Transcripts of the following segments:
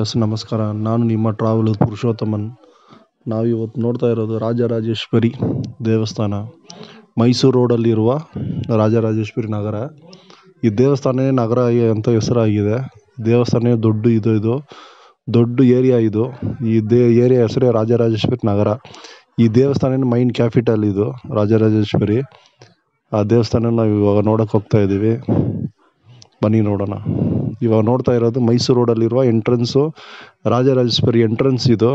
S ನಮಸ್ಕಾರ. ನಾನು ನಿಮ್ಮ ಟ್ರಾವೆಲ್ ಪುರುಷೋತ್ತಮನ್. ನಾವು ಇವತ್ತು ನೋಡ್ತಾ ಇರೋದು ರಾಜರಾಜೇಶ್ವರಿ ದೇವಸ್ಥಾನ. ಮೈಸೂರು ರೋಡಲ್ಲಿರುವ ರಾಜರಾಜೇಶ್ವರಿ ನಗರ. ಈ ದೇವಸ್ಥಾನವೇ ನಗರ ಅಂತ ಹೆಸರಾಗಿದೆ. ದೇವಸ್ಥಾನ ದೊಡ್ಡ ಇದು ಇದು, ದೊಡ್ಡ ಏರಿಯಾ ಇದು. ಈ ದೇ ಏರಿಯಾ ಹೆಸರೇ ರಾಜರಾಜೇಶ್ವರಿ ನಗರ. ಈ ದೇವಸ್ಥಾನವೇ ಮೈನ್ ಕ್ಯಾಪಿಟಲ್ ಇದು, ರಾಜರಾಜೇಶ್ವರಿ. ಆ ದೇವಸ್ಥಾನ ನಾವು ಇವಾಗ ನೋಡೋಕೆ ಹೋಗ್ತಾ ಇದ್ದೀವಿ. ಬನ್ನಿ ನೋಡೋಣ. ಇವಾಗ ನೋಡ್ತಾ ಇರೋದು ಮೈಸೂರು ರೋಡಲ್ಲಿರುವ ಎಂಟ್ರೆನ್ಸು, ರಾಜರಾಜೇಶ್ವರಿ ಎಂಟ್ರೆನ್ಸ್ ಇದು.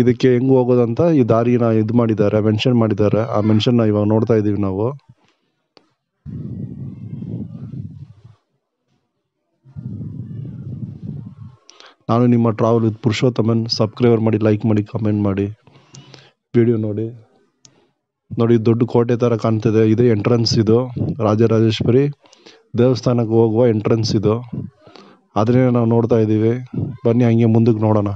ಇದಕ್ಕೆ ಹೆಂಗೆ ಹೋಗೋದಂತ ಈ ದಾರಿನ ಇದು ಮಾಡಿದ್ದಾರೆ, ಮೆನ್ಷನ್ ಮಾಡಿದ್ದಾರೆ. ಆ ಮೆನ್ಷನ್ನ ಇವಾಗ ನೋಡ್ತಾ ಇದ್ದೀವಿ ನಾವು. ನಾನು ನಿಮ್ಮ ಟ್ರಾವೆಲ್ ವಿತ್ ಪುರುಷೋತ್ತಮನ್ ಸಬ್ಸ್ಕ್ರೈಬರ್ ಮಾಡಿ ಲೈಕ್ ಮಾಡಿ ಕಮೆಂಟ್ ಮಾಡಿ. ವಿಡಿಯೋ ನೋಡಿ. ನೋಡಿ ದೊಡ್ಡ ಕೋಟೆ ಥರ ಕಾಣ್ತಿದೆ. ಇದೇ ಎಂಟ್ರೆನ್ಸ್ ಇದು, ರಾಜರಾಜೇಶ್ವರಿ. ದೇವಸ್ಥಾನಕ್ಕೆ ಹೋಗುವ ಎಂಟ್ರೆನ್ಸ್ ಇದು. ಅದನ್ನೇ ನಾವು ನೋಡ್ತಾ ಇದ್ದೀವಿ ಬನ್ನಿ ಹಂಗೆ ಮುಂದಕ್ಕೆ ನೋಡೋಣ.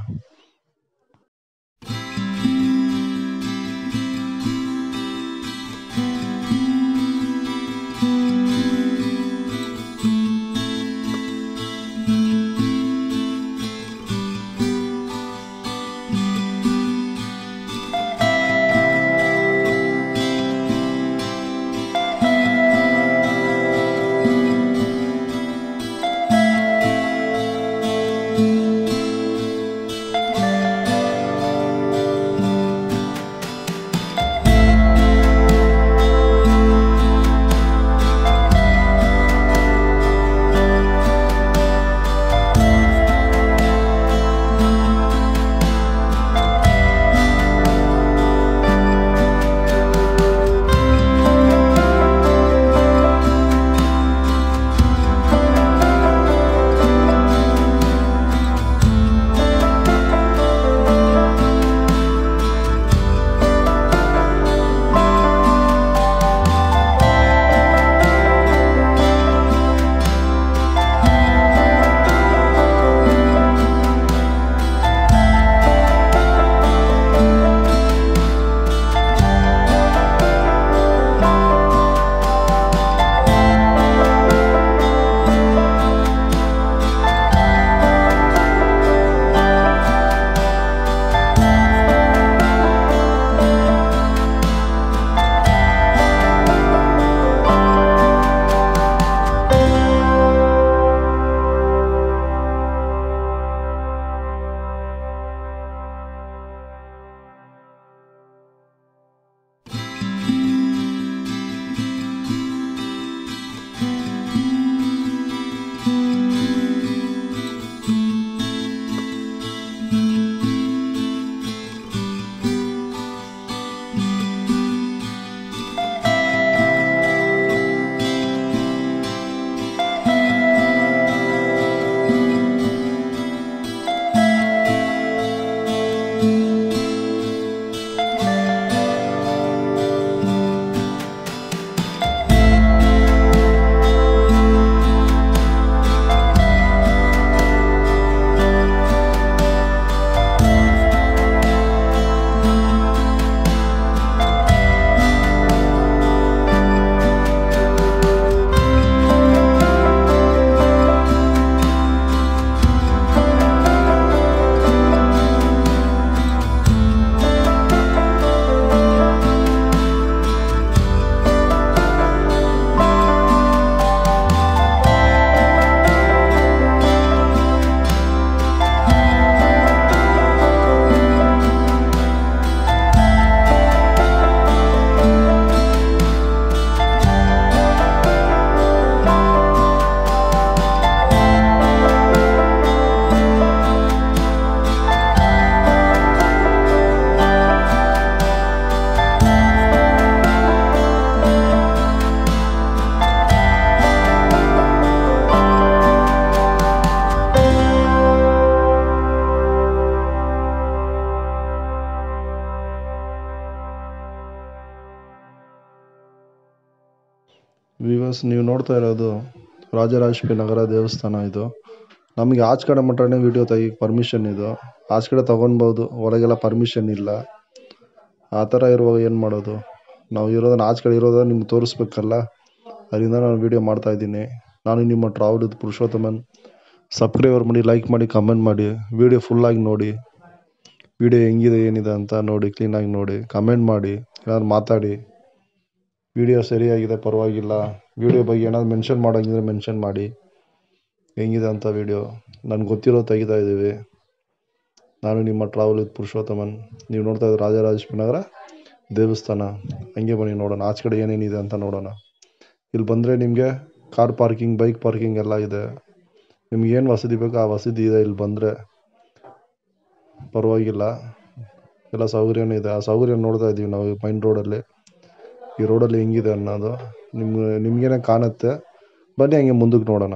ವಿವಸ್ ನೀವು ನೋಡ್ತಾ ಇರೋದು ರಾಜರಾಜೇಶ್ವರಿ ನಗರ ದೇವಸ್ಥಾನ ಇದು. ನಮಗೆ ಆಚೆ ಕಡೆ ಮಟ್ಟನೇ ವಿಡಿಯೋ ತೆಗಿಯೋಕ್ಕೆ ಪರ್ಮಿಷನ್ ಇದು. ಆಚೆ ಕಡೆ ತೊಗೊಳ್ಬೋದು ಹೊರಗೆಲ್ಲ ಪರ್ಮಿಷನ್ ಇಲ್ಲ. ಆ ಥರ ಇರುವಾಗ ಏನು ಮಾಡೋದು? ನಾವು ಇರೋದನ್ನ ಆಚೆ ಕಡೆ ಇರೋದನ್ನ ನಿಮ್ಗೆ ತೋರಿಸ್ಬೇಕಲ್ಲ? ಅದರಿಂದ ನಾನು ವಿಡಿಯೋ ಮಾಡ್ತಾ ಇದ್ದೀನಿ. ನಾನು ನಿಮ್ಮ ಟ್ರಾವೆಲ್ ವಿತ್ ಪುರುಷೋತ್ತಮನ್. ಸಬ್ಸ್ಕ್ರೈಬರ್ ಮಾಡಿ ಲೈಕ್ ಮಾಡಿ ಕಮೆಂಟ್ ಮಾಡಿ. ವೀಡಿಯೋ ಫುಲ್ಲಾಗಿ ನೋಡಿ. ವೀಡಿಯೋ ಹೆಂಗಿದೆ, ಏನಿದೆ ಅಂತ ನೋಡಿ ಕ್ಲೀನಾಗಿ ನೋಡಿ. ಕಮೆಂಟ್ ಮಾಡಿ. ಏನಾದ್ರು ಮಾತಾಡಿ. ವೀಡಿಯೋ ಸರಿಯಾಗಿದೆ, ಪರವಾಗಿಲ್ಲ. ವೀಡಿಯೋ ಬಗ್ಗೆ ಏನಾದ್ರು ಮೆನ್ಷನ್ ಮಾಡೋಂಗಿದ್ರೆ ಮೆನ್ಷನ್ ಮಾಡಿ. ಹೆಂಗಿದೆ ಅಂತ ವೀಡಿಯೋ ನನಗೆ ಗೊತ್ತಿರೋ ತೆಗಿತಾ ಇದ್ದೀವಿ. ನಾನು ನಿಮ್ಮ ಟ್ರಾವೆಲ್ ವಿತ್ ಪುರುಷೋತ್ತಮನ್. ನೀವು ನೋಡ್ತಾ ಇದ್ದೀರ ರಾಜರಾಜೇಶ್ವರಿ ನಗರ ದೇವಸ್ಥಾನ. ಹಂಗೆ ಬನ್ನಿ ನೋಡೋಣ. ಆಚೆ ಕಡೆ ಏನೇನಿದೆ ಅಂತ ನೋಡೋಣ. ಇಲ್ಲಿ ಬಂದರೆ ನಿಮಗೆ ಕಾರ್ ಪಾರ್ಕಿಂಗ್ ಬೈಕ್ ಪಾರ್ಕಿಂಗ್ ಎಲ್ಲ ಇದೆ. ನಿಮ್ಗೆ ಏನು ವಸತಿ ಬೇಕೋ ಆ ವಸತಿ ಇದೆ ಇಲ್ಲಿ ಬಂದರೆ. ಪರವಾಗಿಲ್ಲ. ಎಲ್ಲ ಸೌಕರ್ಯನೂ ಇದೆ. ಆ ಸೌಕರ್ಯ ನೋಡ್ತಾ ಇದ್ದೀವಿ ನಾವು ಮೈನ್ ರೋಡಲ್ಲಿ. ಈ ರೋಡಲ್ಲಿ ಹೆಂಗಿದೆ ಅನ್ನೋದು ನಿಮ್ಗೆ ನಿಮಗೇನೆ ಕಾಣುತ್ತೆ. ಬನ್ನಿ ಹಂಗೆ ಮುಂದಕ್ಕೆ ನೋಡೋಣ.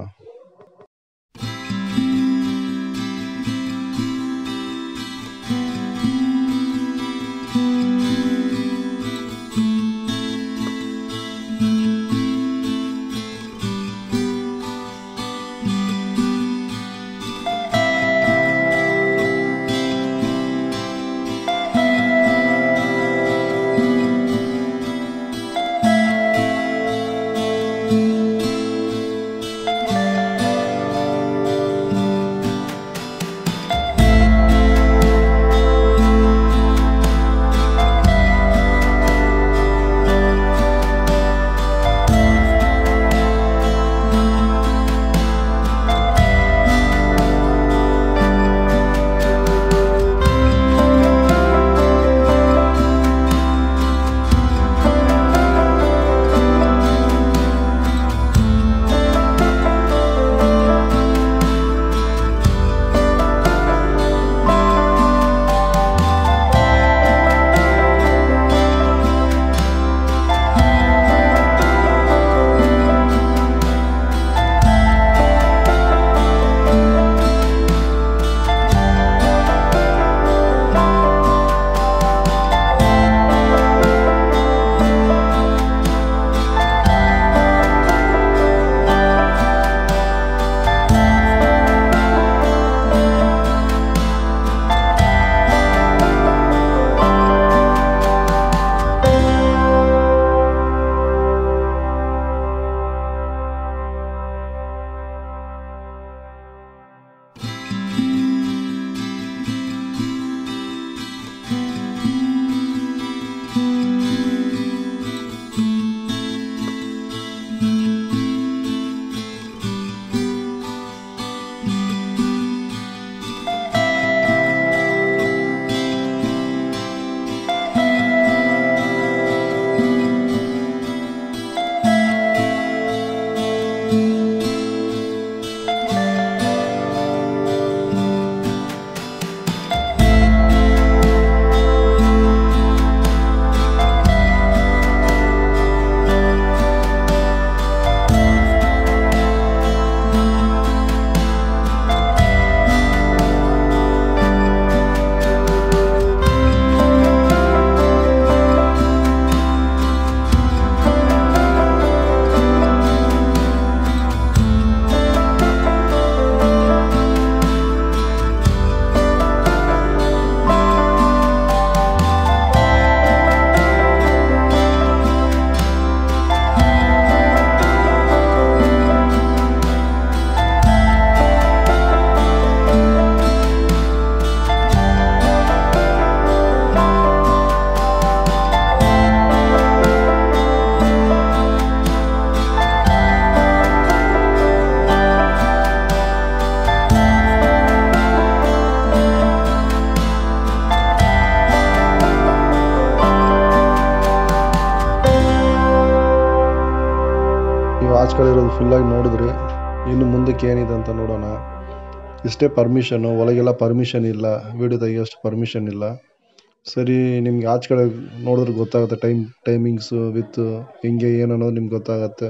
ಫುಲ್ಲಾಗಿ ನೋಡಿದ್ರಿ ಇನ್ನು ಮುಂದಕ್ಕೆ ಏನಿದೆ ಅಂತ ನೋಡೋಣ. ಇಷ್ಟೇ ಪರ್ಮಿಷನ್ನು ಒಳಗೆಲ್ಲ ಪರ್ಮಿಷನ್ ಇಲ್ಲ. ವೀಡಿಯೋ ತೆಗಿಯೋಷ್ಟು ಪರ್ಮಿಷನ್ ಇಲ್ಲ. ಸರಿ, ನಿಮ್ಗೆ ಆಚೆ ಕಡೆ ನೋಡಿದ್ರೆ ಗೊತ್ತಾಗುತ್ತೆ ಟೈಮ್ ಟೈಮಿಂಗ್ಸು ವಿತ್ ಹೆಂಗೆ, ಏನು ಅನ್ನೋದು ನಿಮ್ಗೆ ಗೊತ್ತಾಗುತ್ತೆ.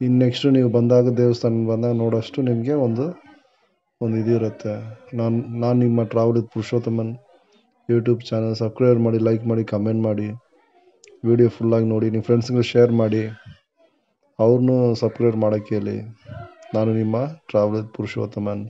ಇನ್ನು ನೆಕ್ಸ್ಟು ನೀವು ಬಂದಾಗ ದೇವಸ್ಥಾನ ಬಂದಾಗ ನೋಡೋಷ್ಟು ನಿಮಗೆ ಒಂದು ಒಂದು ಇದಿರುತ್ತೆ ನಾನು ನಾನು ನಿಮ್ಮ travel Purushothaman YouTube channel subscribe ಮಾಡಿ ಲೈಕ್ ಮಾಡಿ ಕಮೆಂಟ್ ಮಾಡಿ. ವಿಡಿಯೋ ಫುಲ್ಲಾಗಿ ನೋಡಿ ನಿಮ್ಮ ಫ್ರೆಂಡ್ಸ್ಗಳು ಶೇರ್ ಮಾಡಿ. ಅವ್ರನ್ನೂ ಸಪ್ರೇಟ್ ಮಾಡೋಕ್ಕೆ ಹೇಳಿ. ನಾನು ನಿಮ್ಮ ಟ್ರಾವೆಲ್ ಪುರುಷೋತ್ತಮನ್.